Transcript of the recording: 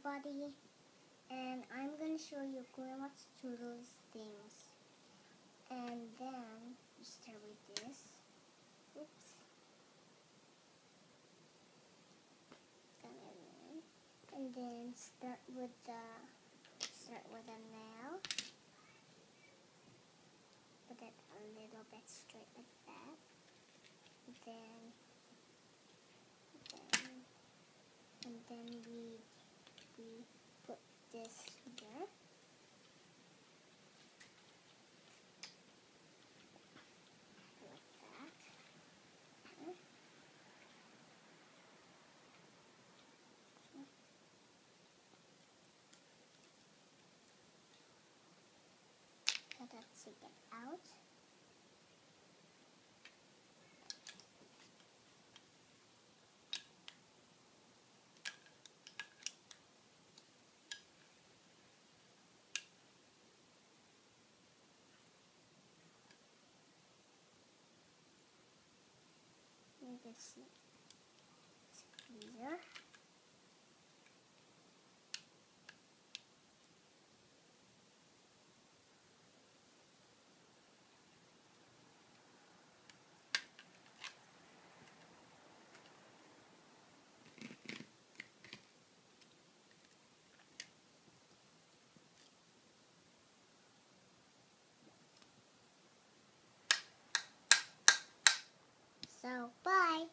everybody and I'm going to show you Grandma's Toodles things. And then you start with this. Oops. And then start with the start with a nail. Put it a little bit straight like that. And then and then we we put this here. Like that. Let us take it out. This squeezer. So, bye.